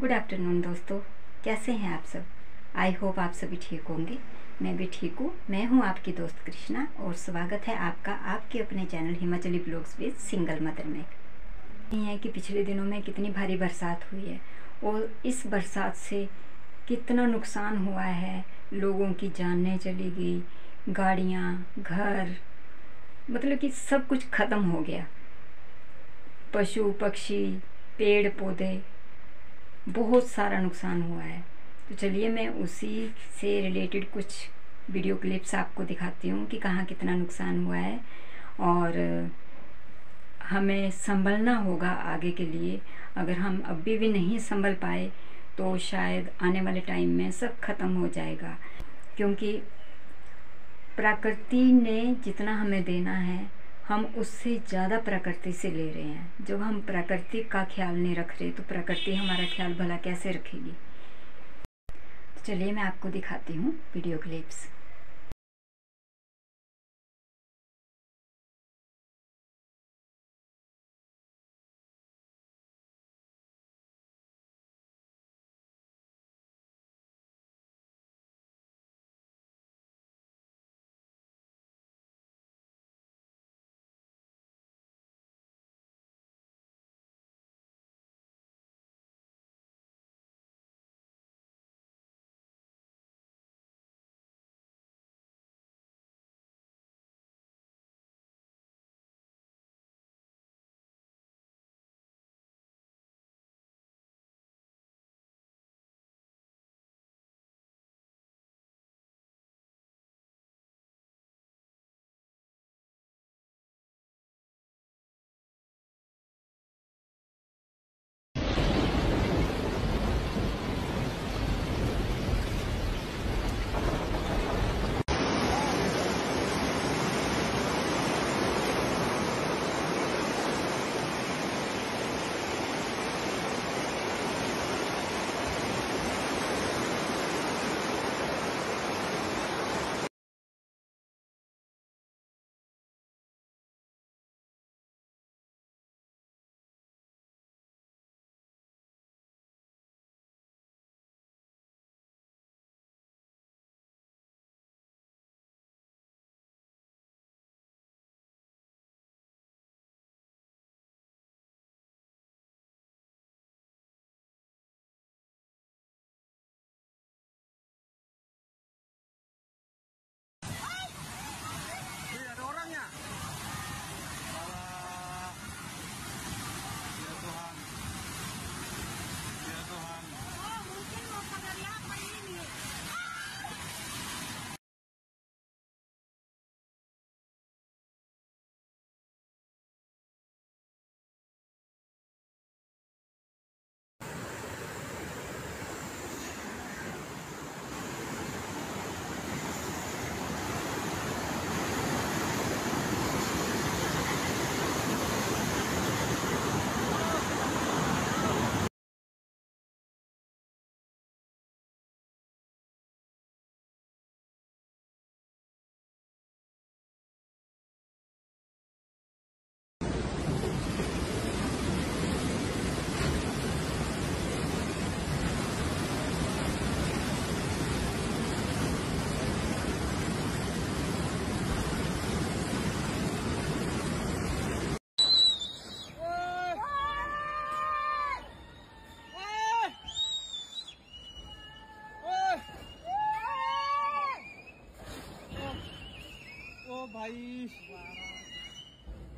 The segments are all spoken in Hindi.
गुड आफ्टरनून दोस्तों। कैसे हैं आप सब? आई होप आप सभी ठीक होंगे। मैं भी ठीक हूँ। मैं हूँ आपकी दोस्त कृष्णा और स्वागत है आपका आपके अपने channel Himachali blogs with single mother में। ये है कि पिछले दिनों में कितनी भारी बरसात हुई है और इस बरसात से कितना नुकसान हुआ है। लोगों की जानें चली गई, गाड़ियाँ, घर मतलब कि सब कुछ ख़त्म हो गया। पशु, पक्षी पेड़ पौधे बहुत सारा नुकसान हुआ है। तो चलिए मैं उसी से रिलेटेड कुछ वीडियो क्लिप्स आपको दिखाती हूँ कि कहाँ कितना नुकसान हुआ है और हमें संभलना होगा आगे के लिए। अगर हम अभी भी नहीं संभल पाए तो शायद आने वाले टाइम में सब खत्म हो जाएगा। क्योंकि प्रकृति ने जितना हमें देना है हम उससे ज़्यादा प्रकृति से ले रहे हैं। जब हम प्रकृति का ख्याल नहीं रख रहे तो प्रकृति हमारा ख्याल भला कैसे रखेगी? तो चलिए मैं आपको दिखाती हूँ वीडियो क्लिप्स।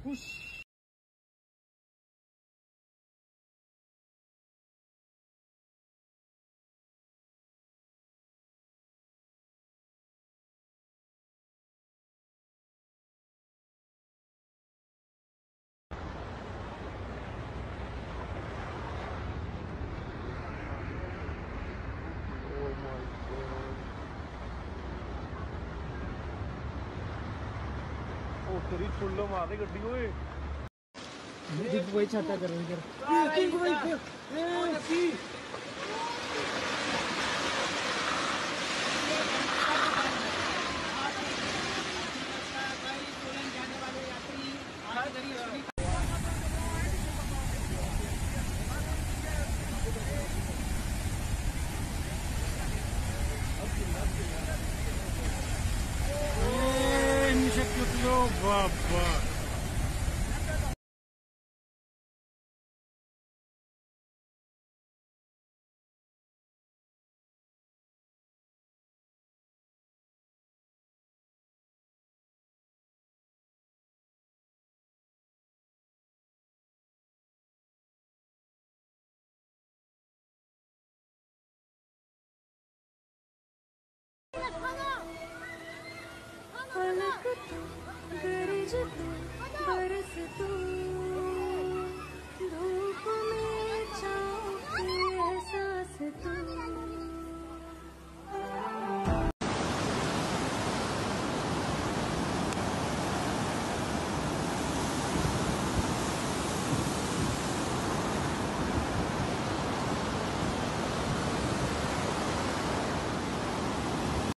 push ਕਰੀ ਫੁੱਲੋ ਮਾਰੇ ਗੱਡੀ ਓਏ ਦੀਪ ਕੋਈ ਛਾਤਾ ਕਰੋ ਇਧਰ ਦੀਪ ਕੋਈ Ô, babá! Hello. Hello. Hello. गरज तू बरस तू